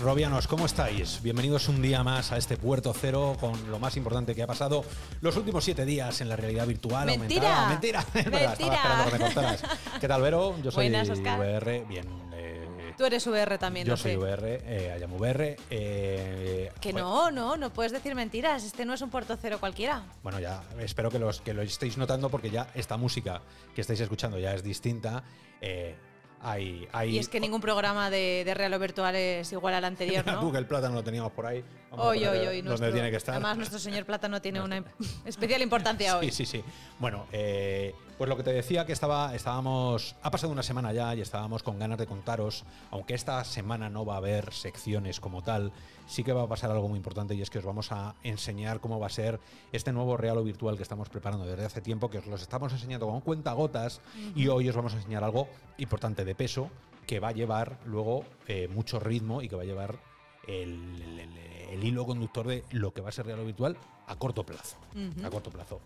Robianos, ¿cómo estáis? Bienvenidos un día más a este Puerto Cero con lo más importante que ha pasado los últimos siete días en la realidad virtual. Mentira. aumentada. Mentira. Verdad, estaba Mentira. esperando que me contaras. ¿Qué tal, Vero? Yo soy Buenas. VR. Bien. eh, Tú eres VR también, yo lo soy sé. VR, eh, VR. eh, Que bueno, no, no, no puedes decir mentiras. Este no es un puerto cero cualquiera. Bueno, ya espero que, los, que lo estéis notando porque ya esta música que estáis escuchando ya es distinta. Eh, hay, hay, Y es que ningún programa de, de real o virtual es igual al anterior, ¿no? tú que el plátano lo teníamos por ahí. Hoy, hoy, hoy. Donde tiene que estar. Además, nuestro señor Plátano tiene una especial importancia hoy. Sí, sí, sí. Bueno, eh, pues lo que te decía que estaba, estábamos. Ha pasado una semana ya y estábamos con ganas de contaros, aunque esta semana no va a haber secciones como tal, sí que va a pasar algo muy importante y es que os vamos a enseñar cómo va a ser este nuevo real o virtual que estamos preparando desde hace tiempo, que os los estamos enseñando con cuentagotas y hoy os vamos a enseñar algo importante de peso que va a llevar luego eh, mucho ritmo y que va a llevar el, el- hilo conductor de lo que va a ser real o virtual a corto plazo. A corto plazo.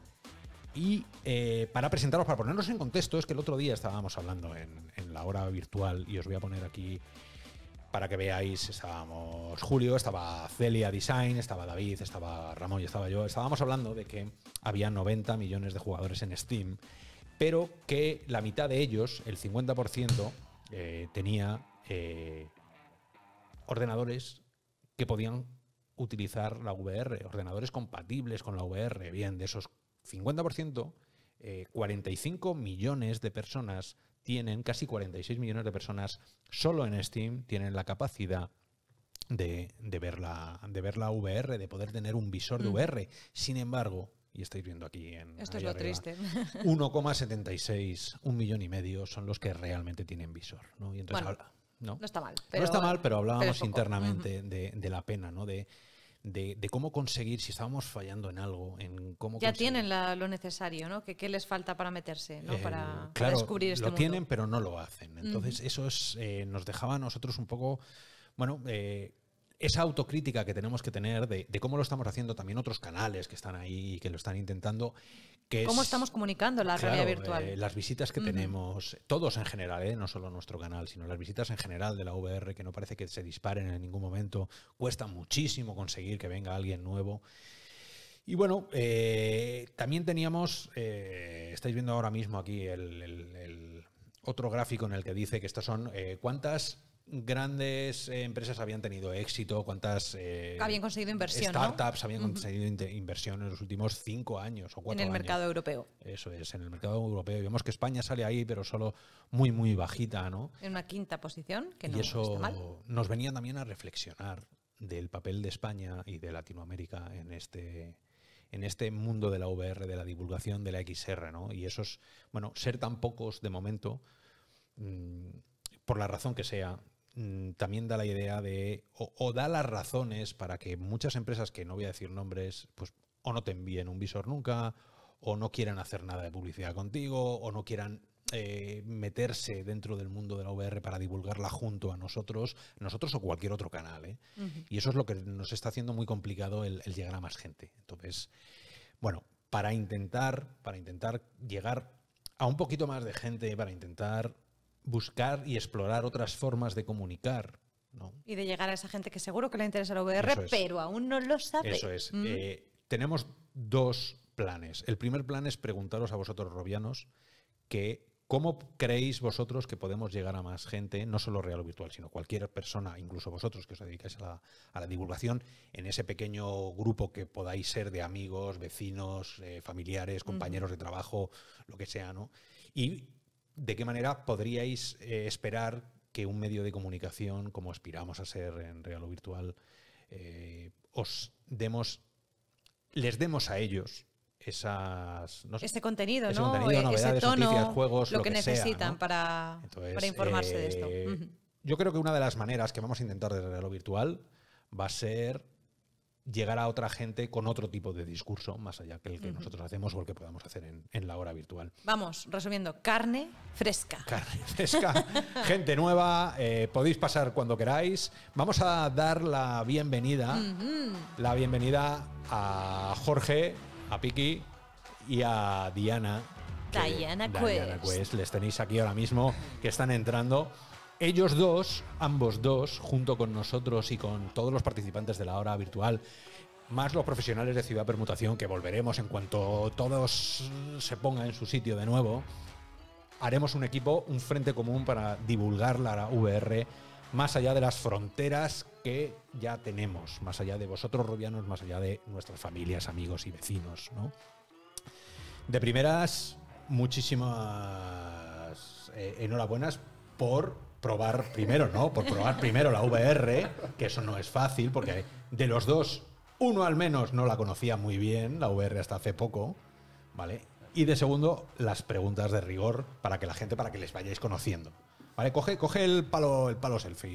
Y eh, para presentaros, para ponernos en contexto, es que el otro día estábamos hablando en, en la hora virtual y os voy a poner aquí para que veáis, estábamos Julio, estaba Celia Design, estaba David, estaba Ramón y estaba yo. Estábamos hablando de que había 90 millones de jugadores en Steam, pero que la mitad de ellos, el 50%, eh, tenía eh, ordenadores que podían utilizar la VR, ordenadores compatibles con la VR. Bien, de esos 50%, eh, 45 millones de personas tienen, casi 46 millones de personas solo en Steam, tienen la capacidad de, de ver, la, de ver la VR, de poder tener un visor de VR. Sin embargo, y estáis viendo aquí en... Esto es lo arriba, triste. 1,76, un millón y medio son los que realmente tienen visor. ¿no? Y entonces Bueno, habla- ¿no? No está mal. no está mal, pero hablábamos internamente de, de la pena, ¿no? De, de- de cómo conseguir, si estábamos fallando en algo, en cómo Ya conseguir- tienen la- lo necesario, ¿no? ¿Qué, qué les falta para meterse, ¿no? Eh, para, para claro, descubrir este lo mundo. tienen, pero no lo hacen. Entonces, eso es, eh, nos dejaba a nosotros un poco, bueno, eh, esa autocrítica que tenemos que tener de, de cómo lo estamos haciendo también otros canales que están ahí y que lo están intentando. Que ¿Cómo es- estamos comunicando la Claro, realidad virtual? eh, las visitas que tenemos, todos en general, eh, no solo nuestro canal, sino las visitas en general de la VR, que no parece que se disparen en ningún momento, cuesta muchísimo conseguir que venga alguien nuevo. Y bueno, eh, también teníamos, estáis viendo ahora mismo aquí el, el- el otro gráfico en el que dice que estos son cuántas grandes eh, empresas habían tenido éxito, cuántas eh, Habían conseguido inversión, ¿no? startups habían conseguido inversión en los últimos cinco años o en cuatro el años. mercado europeo. Eso es, en el mercado europeo. Y vemos que España sale ahí, pero solo muy, muy bajita, ¿no? En una quinta posición, que no y eso está mal. nos venía también a reflexionar del papel de España y de Latinoamérica en este en este mundo de la VR, de la divulgación de la XR, ¿no? Y eso es, bueno, ser tan pocos de momento, mm, por la razón que sea, también da la idea de, o, o da las razones para que muchas empresas, que no voy a decir nombres, pues o no te envíen un visor nunca, o no quieran hacer nada de publicidad contigo, o no quieran eh, meterse dentro del mundo de la VR para divulgarla junto a nosotros, nosotros o cualquier otro canal. ¿eh? Y eso es lo que nos está haciendo muy complicado el, el llegar a más gente. Entonces, bueno, para intentar, para intentar llegar a un poquito más de gente, para intentar buscar y explorar otras formas de comunicar, ¿no? Y de llegar a esa gente que seguro que le interesa la VR, es. pero aún no lo sabe. Eso es. Mm. Eh, tenemos dos planes. El primer plan es preguntaros a vosotros, robianos, que cómo creéis vosotros que podemos llegar a más gente, no solo real o virtual, sino cualquier persona, incluso vosotros que os dedicáis a la, a la divulgación, en ese pequeño grupo que podáis ser de amigos, vecinos, eh, familiares, compañeros de trabajo, lo que sea, ¿no? Y de qué manera podríais eh, esperar que un medio de comunicación, como aspiramos a ser en real o virtual, eh, os demos, les demos a ellos esas no sé, ese contenido, ese ¿no? contenido, Eh, novedades, ese tono, noticias, juegos, lo, lo que, que sea, necesitan ¿no? para, Entonces, para informarse de esto. eh. Yo creo que una de las maneras que vamos a intentar desde lo virtual va a ser llegar a otra gente con otro tipo de discurso, más allá que el que nosotros hacemos o el que podamos hacer en, en la hora virtual. Vamos, resumiendo, carne fresca. Carne fresca, gente nueva, eh, podéis pasar cuando queráis. Vamos a dar la bienvenida, la bienvenida a Jorge, a Piki y a Diana. Diana Diana Quest. Quest. Les tenéis aquí ahora mismo que están entrando. Ellos dos, ambos dos, junto con nosotros y con todos los participantes de la hora virtual, más los profesionales de Ciudad Permutación, que volveremos en cuanto todos se pongan en su sitio de nuevo, haremos un equipo, un frente común para divulgar la VR más allá de las fronteras que ya tenemos, más allá de vosotros, robianos, más allá de nuestras familias, amigos y vecinos. ¿no? De primeras, muchísimas eh, enhorabuenas por probar primero, ¿no? Por probar primero la VR, que eso no es fácil, porque de los dos, uno al menos no la conocía muy bien, la VR hasta hace poco, ¿vale? Y de segundo, las preguntas de rigor para que la gente, para que les vayáis conociendo. Vale, coge, coge el palo, el palo selfie,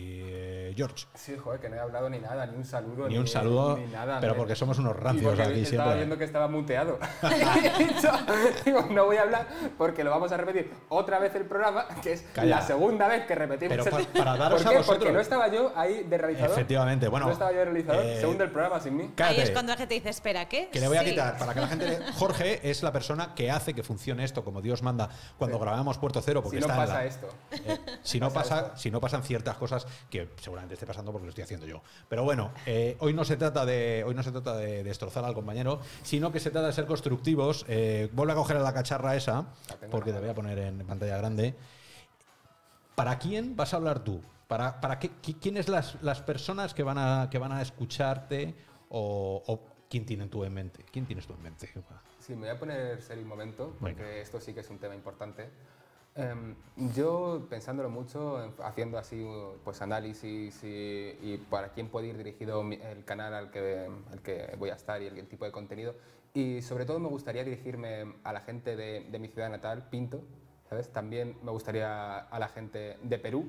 eh, George. Sí, joder, que no he hablado ni nada, ni un saludo. Ni un saludo, ni nada. pero porque somos unos rancios aquí estaba siempre. viendo que estaba muteado. Digo, no voy a hablar porque lo vamos a repetir otra vez el programa, que es Calla. la segunda vez que repetimos Pero pa- para daros ¿Por a qué? vosotros- Porque no estaba yo ahí de realizador. Efectivamente, bueno, No estaba yo de realizador. eh, Segundo el programa sin mí. Ahí Cállate. es cuando la gente dice, espera, ¿qué? Que le voy a Sí. quitar para que la gente. le- Jorge es la persona que hace que funcione esto como Dios manda cuando grabamos Puerto Cero. Porque Si no está en pasa la- esto. Eh, si, no Pasa si no pasan ciertas cosas que seguramente esté pasando porque lo estoy haciendo yo. Pero bueno, eh, hoy no se trata de hoy no se trata de destrozar al compañero, sino que se trata de ser constructivos. Eh, vuelve a coger la cacharra esa, porque te voy a poner en pantalla grande. ¿Para quién vas a hablar tú? ¿Para, para qué, quiénes las, las personas que van a, que van a escucharte o, o quién tienen tú en mente? ¿Quién tienes tú en mente? Sí, me voy a poner serio un momento, porque esto sí que es un tema importante. Em, yo, pensándolo mucho, en- haciendo así pues, análisis y, y para quién puede ir dirigido el canal al que, al que voy a estar y el, el tipo de contenido, y sobre todo me gustaría dirigirme a la gente de, de mi ciudad natal, Pinto, ¿sabes? También me gustaría a la gente de Perú,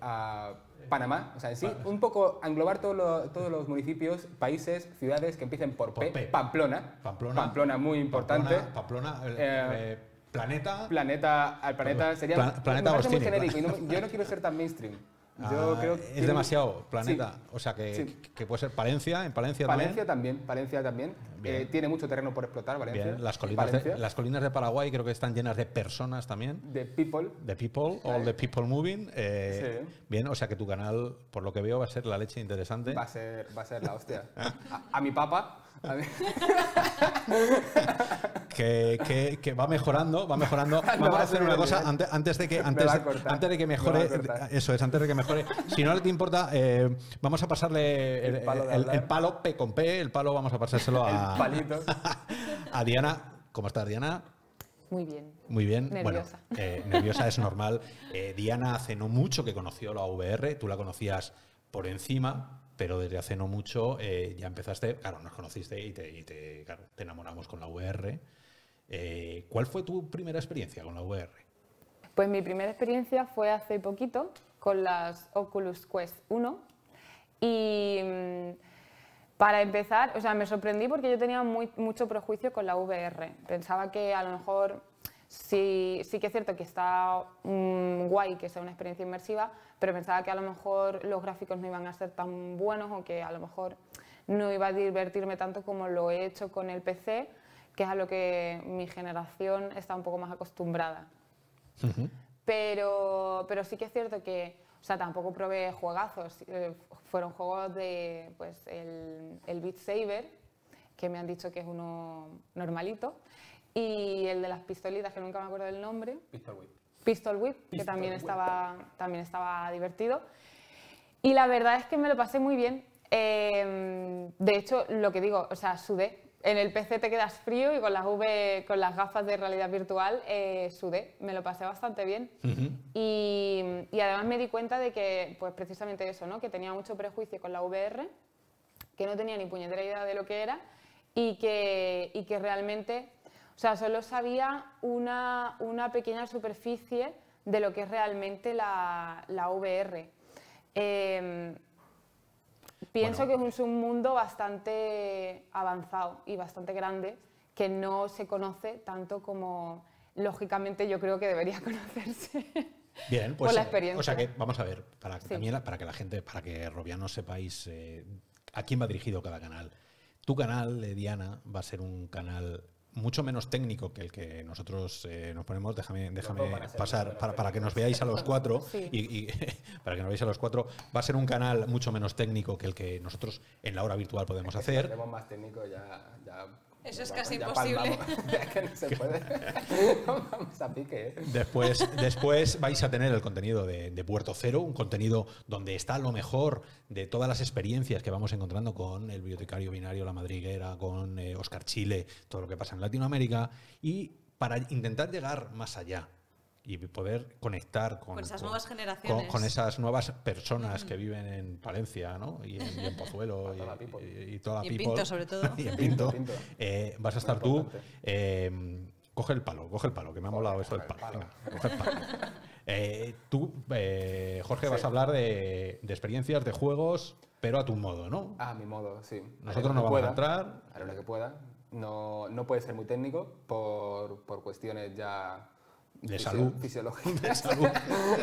a Panamá, o sea, en sí, un poco englobar todo lo- todos los municipios, países, ciudades que empiecen por, Por P. P. Pamplona, Pamplona. muy importante. Pamplona, Pamplona, Eh, eh, planeta. Planeta, al planeta sería Pla- planeta me muy genérico y no me- yo no quiero ser tan mainstream. Yo Ah, creo que es demasiado planeta. Sí. O sea que, Sí. que puede ser Palencia, en Palencia, Palencia también. también, Palencia también. Eh, tiene mucho terreno por explotar, Valencia. Bien, las colinas, de, las colinas de Paraguay creo que están llenas de personas también. de People. The people, all the people moving. eh, Sí. Bien, o sea que tu canal, por lo que veo, va a ser la leche interesante. Va a ser, va a ser la hostia. A, a mi papa. Que, que- que va mejorando, va mejorando. Me Vamos va a hacer una cosa antes, antes de que antes, antes de que mejore. Eso es, antes de que mejore. Si no te importa, eh, vamos a pasarle el, El palo el- hablar. el palo P con P, el palo vamos a pasárselo a, El palito. a Diana. ¿Cómo estás, Diana? Muy bien. Muy bien. Nerviosa. Bueno, eh, nerviosa es normal. Eh, Diana hace no mucho que conoció la VR, tú la conocías por encima, pero desde hace no mucho eh, ya empezaste, claro, nos conociste y te, te, enamoramos con la VR. Eh, ¿Cuál fue tu primera experiencia con la VR? Pues mi primera experiencia fue hace poquito con las Oculus Quest 1 y mm, para empezar, o sea, me sorprendí porque yo tenía mucho prejuicio con la VR. Pensaba que a lo mejor sí, sí que es cierto que está mm, guay que sea una experiencia inmersiva, pero pensaba que a lo mejor los gráficos no iban a ser tan buenos o que a lo mejor no iba a divertirme tanto como lo he hecho con el PC, que es a lo que mi generación está un poco más acostumbrada. Pero, pero sí que es cierto que, o sea, tampoco probé juegazos. eh, fueron juegos de, pues, el, el Beat Saber, que me han dicho que es uno normalito, y el de las pistolitas, que nunca me acuerdo del nombre, Pistol Whip. Pistol Whip, que también Whip. estaba, también estaba divertido. Y la verdad es que me lo pasé muy bien. Eh, de hecho, lo que digo, o sea, sudé. En el PC te quedas frío y con las, V, con las gafas de realidad virtual eh, sudé. Me lo pasé bastante bien. y, y además me di cuenta de que, pues precisamente eso, ¿no? que tenía mucho prejuicio con la VR, que no tenía ni puñetera idea de lo que era y que, y que realmente, o sea, solo sabía una, una pequeña superficie de lo que es realmente la, la VR. Em, pienso Bueno. que es un mundo bastante avanzado y bastante grande que no se conoce tanto como lógicamente yo creo que debería conocerse. Bien, pues Por la experiencia. O sea que vamos a ver, para Sí. también la- para que la gente, para que Robianos sepáis eh, a quién va dirigido cada canal. Tu canal, Diana, va a ser un canal mucho menos técnico que el que nosotros eh, nos ponemos. Déjame, déjame pasar para, para que nos veáis a los cuatro Sí. y, y para que nos veáis a los cuatro. Va a ser un canal mucho menos técnico que el que nosotros en la hora virtual podemos Si hacer. hacemos más técnico ya... ya Eso es ya- casi ya imposible. palmamos. es que no se puede. Vamos a pique, ¿eh? Después, después vais a tener el contenido de, de Puerto Cero, un contenido donde está lo mejor de todas las experiencias que vamos encontrando con el bibliotecario binario La Madriguera, con eh, Oscar Chile, todo lo que pasa en Latinoamérica, y para intentar llegar más allá y poder conectar con, Con esas con- nuevas generaciones. con esas nuevas personas que viven en Palencia ¿no? y, en, y en Pozuelo y, people. y- y toda la Y en people. Pinto, sobre todo. y en Pinto. Eh, vas a estar tú. eh, coge el palo, coge el palo, que me ha molado eso del coge palo. el palo. Venga, coge el palo. Eh, tú, eh, Jorge, Sí. vas a hablar de, de experiencias, de juegos, pero a tu modo, ¿no? A mi modo, sí. Nosotros no vamos a entrar. Haré lo que pueda. No, no puede ser muy técnico por, por cuestiones ya... De salud. Fisiológicas. De salud.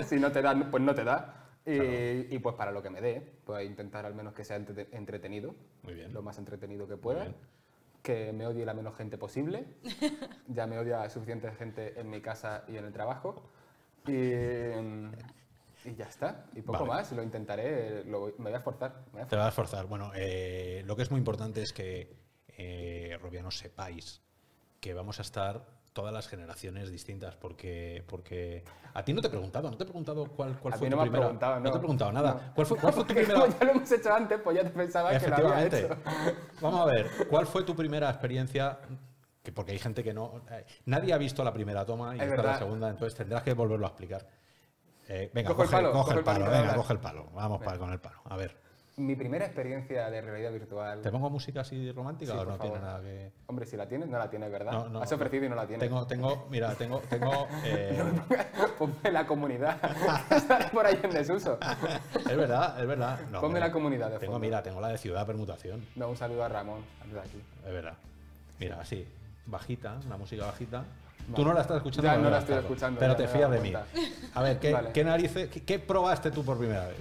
si no te da, pues no te da. Y, y pues para lo que me dé, pues intentar al menos que sea entrete- entretenido. Muy bien. Lo más entretenido que pueda. Que me odie la menos gente posible. ya me odia suficiente gente en mi casa y en el trabajo. Y, y ya está. Y poco Vale. más. Lo intentaré. lo me voy a esforzar. me voy a Te vas a esforzar. Bueno, eh, lo que es muy importante es que, eh, Robianos, sepáis que vamos a estar todas las generaciones distintas, porque, porque a ti no te he preguntado, no te he preguntado cuál, cuál A fue mí tu no me has primera- preguntado, no. te he preguntado nada. No. ¿Cuál fue, cuál fue tu primera? como ya lo hemos hecho antes, pues ya te pensaba que lo había hecho. Vamos a ver, ¿cuál fue tu primera experiencia? Que porque hay gente que no. eh, nadie ha visto la primera toma y Es esta es la segunda, entonces tendrás que volverlo a explicar. Eh, venga, Cojo el coge, palo, coge el palo venga, coge el palo. Vamos para, con el palo. A ver, Mi primera experiencia de realidad virtual. ¿te pongo música así romántica Sí, o no tiene favor. nada que.? Hombre, si la tienes, no la tienes, ¿verdad? No, no, Has ofrecido y no la tienes. Tengo, tengo, mira, tengo, tengo. eh, Ponme la comunidad. Estará por ahí en desuso. es verdad, es verdad. No, Ponme la comunidad de Tengo, fondo. mira, tengo la de Ciudad Permutación. No, un saludo a Ramón, desde aquí. Es verdad. Mira, así, bajita, una música bajita. Tú no la estás escuchando. Ya no la estoy escuchando, Pero te fías de mí. A ver, ¿qué, Vale. qué narices, qué, qué probaste tú por primera vez?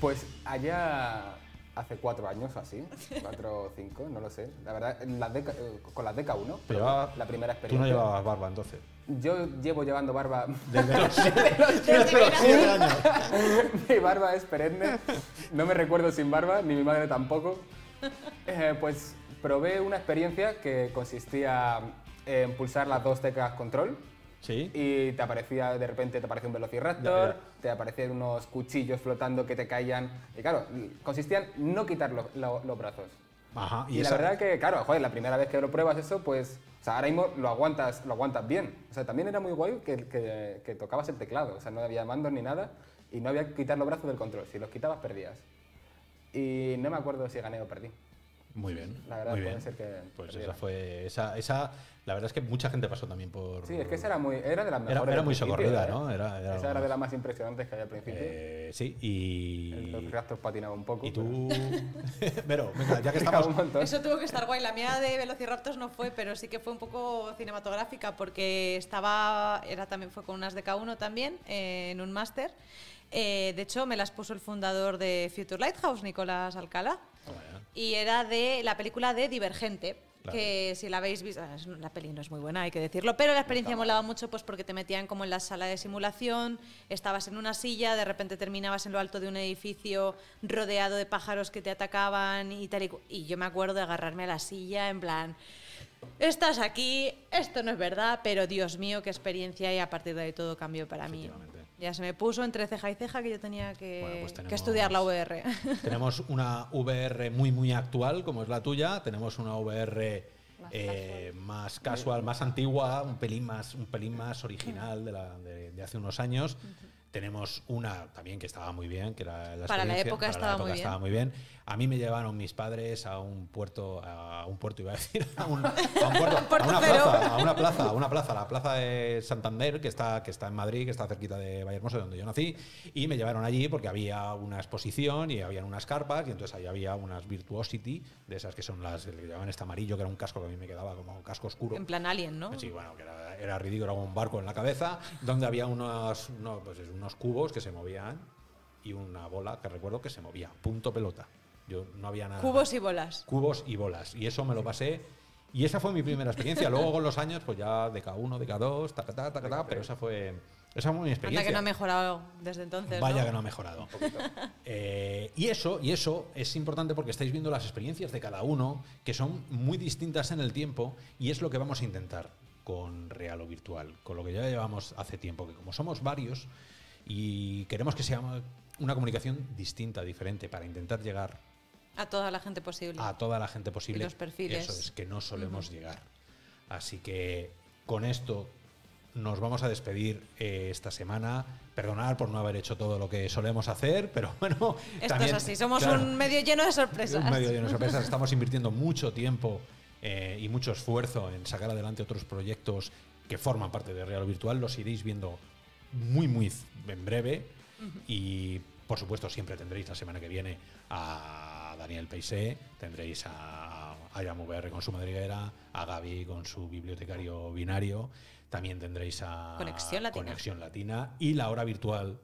Pues allá hace cuatro años o así, cuatro o cinco, no lo sé. La verdad, en las DK, eh, con las DK1, Pero llevaba- la primera Tú experiencia. no llevabas barba entonces. Yo llevo llevando barba Desde los, Desde desde los que siete años. mi barba es perenne, no me recuerdo sin barba, ni mi madre tampoco. Eh, pues probé una experiencia que consistía en pulsar las dos teclas control Sí. y te aparecía, de repente te aparecía un velociraptor, te aparecían unos cuchillos flotando que te caían. Y claro, consistía en no quitar lo- lo- los brazos. Ajá. Y, Y, la verdad que, claro, joder, la primera vez que lo pruebas eso, pues, o sea, ahora mismo lo aguantas, lo aguantas bien. O sea, también era muy guay que, que, que tocabas el teclado, o sea, no había mandos ni nada y no había que quitar los brazos del control. Si los quitabas, perdías. Y no me acuerdo si gané o perdí. Muy bien. La verdad, muy puede bien. ser que Pues perdiera. esa fue. Esa, esa, la verdad es que mucha gente pasó también por. Sí, es que esa era, muy, era de las mejores. era muy socorrida, ¿eh? ¿no? Era- era esa era de las más impresionantes que había al principio. Eh, sí, y. El velociraptor patinaba un poco. Y pero- tú. Vero, venga, ya que estamos. un montón. Eso tuvo que estar guay. La mía de Velociraptors no fue, pero sí que fue un poco cinematográfica porque estaba, era también fue con unas de K1 también eh, en un máster. Eh, de hecho, me las puso el fundador de Future Lighthouse, Nicolás Alcalá, Bueno, y era de la película de Divergente. Claro. Que si la habéis visto, la peli no es muy buena, hay que decirlo, pero la experiencia molaba mucho pues porque te metían como en la sala de simulación, estabas en una silla, de repente terminabas en lo alto de un edificio rodeado de pájaros que te atacaban y tal y, y yo me acuerdo de agarrarme a la silla en plan, estás aquí, esto no es verdad, pero Dios mío, qué experiencia y a partir de ahí todo cambió para mí. Ya se me puso entre ceja y ceja que yo tenía que, Bueno, pues que estudiar la VR. Tenemos una VR muy, muy actual, como es la tuya. Tenemos una VR Más eh, más casual, más antigua, un pelín más, un pelín más original de, la- de- de hace unos años. Tenemos una también que estaba muy bien, que era la Para la época para estaba muy bien. estaba muy bien. A mí me llevaron mis padres a un puerto, a un puerto iba a decir, a, un, a un puerto, a Puerto una plaza, a una plaza, a una plaza, la plaza de Santander, que está, que está en Madrid, que está cerquita de Vallehermoso, donde yo nací, y me llevaron allí porque había una exposición y habían unas carpas, y entonces ahí había unas Virtuosity, de esas que son las que llevaban este amarillo, que era un casco que a mí me quedaba como un casco oscuro. en plan alien, ¿no? Sí, bueno, que era, era ridículo, era como un barco en la cabeza, donde había unos, unos, pues unos cubos que se movían y una bola que recuerdo que se movía, punto pelota. Yo no había nada. Cubos y bolas. Cubos y bolas. Y eso me lo pasé Y esa fue mi primera experiencia. Luego con los años, pues ya de K1, de K2, tacatá, tacatá, pero esa fue, esa fue mi experiencia. que no ha mejorado desde entonces. Vaya ¿no? que no ha mejorado. Eh, y eso, y eso es importante porque estáis viendo las experiencias de cada uno, que son muy distintas en el tiempo, y es lo que vamos a intentar con real o virtual, con lo que ya llevamos hace tiempo, que como somos varios y queremos que sea una comunicación distinta, diferente, para intentar llegar A toda la gente posible. a toda la gente posible. Y los perfiles. Eso es, que no solemos llegar. Así que con esto nos vamos a despedir eh, esta semana. Perdonar por no haber hecho todo lo que solemos hacer, pero bueno. Esto también, es así, somos claro, un medio lleno de sorpresas. un medio lleno de sorpresas. Estamos invirtiendo mucho tiempo eh, y mucho esfuerzo en sacar adelante otros proyectos que forman parte de Real Virtual. Los iréis viendo muy, muy en breve. Y por supuesto, siempre tendréis la semana que viene a Daniel Peisé, tendréis a VR con su madriguera, a Gaby con su bibliotecario binario. También tendréis a Conexión Latina. Conexión Latina y la hora virtual.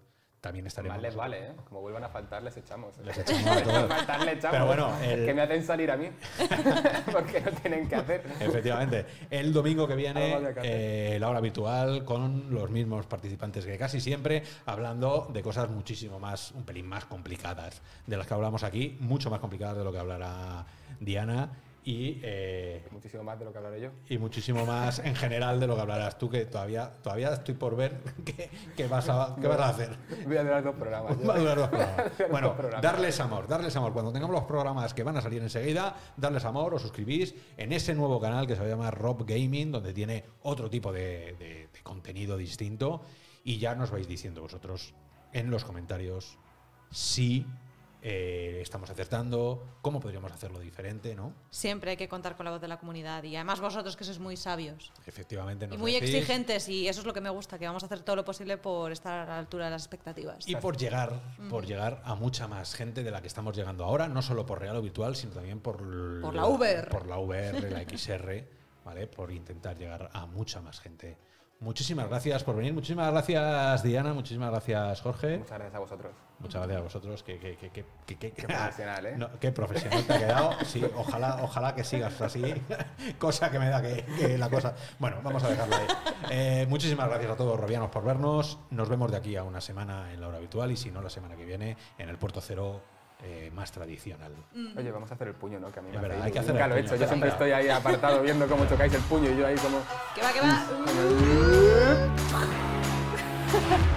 También estaremos. Más les vale, ¿eh? Como vuelvan a faltar, les echamos. Les echamos a todos. faltar, les echamos. Pero bueno, el- Que me hacen salir a mí. Porque no tienen que hacer. Efectivamente. El domingo que viene, eh, la hora habitual, con los mismos participantes que casi siempre, hablando de cosas muchísimo más, un pelín más complicadas de las que hablamos aquí, mucho más complicadas de lo que hablará Diana y, eh, Muchísimo más de lo que hablaré yo. y muchísimo más en general de lo que hablarás tú, que todavía, todavía estoy por ver qué, qué vas, a, qué vas a hacer. Voy a durar dos programas. Va a durar dos programas. Dos Bueno, programas. darles amor, darles amor. Cuando tengamos los programas que van a salir enseguida, darles amor, os suscribís en ese nuevo canal que se va a llamar Rob Gaming, donde tiene otro tipo de, de- de contenido distinto. Y ya nos vais diciendo vosotros en los comentarios si eh, estamos acertando, cómo podríamos hacerlo diferente, ¿no? Siempre hay que contar con la voz de la comunidad. Y además vosotros que sois muy sabios. Efectivamente. Y muy decís. exigentes. Y eso es lo que me gusta, que vamos a hacer todo lo posible por estar a la altura de las expectativas. Y por llegar, por llegar a mucha más gente de la que estamos llegando ahora, no solo por real o virtual, sino también por, Por la VR. Por la VR, la XR, ¿vale? Por intentar llegar a mucha más gente. Muchísimas gracias por venir, muchísimas gracias Diana, muchísimas gracias Jorge, Muchas gracias a vosotros. muchas gracias a vosotros. Que, que, que, que, que- que- Qué profesional, ¿eh? No, qué profesional te ha quedado. Sí, ojalá, ojalá que sigas así, cosa que me da que, que la cosa. Bueno, vamos a dejarlo ahí. Eh, muchísimas gracias a todos robianos por vernos. Nos vemos de aquí a una semana en la hora habitual y si no la semana que viene en el Puerto Cero eh, más tradicional. Oye, vamos a hacer el puño, ¿no? Que a mí me verdad, hace hay que hacer Nunca el lo he hecho. Yo siempre estoy ahí apartado viendo cómo tocáis el puño y yo ahí como... Que va, que va.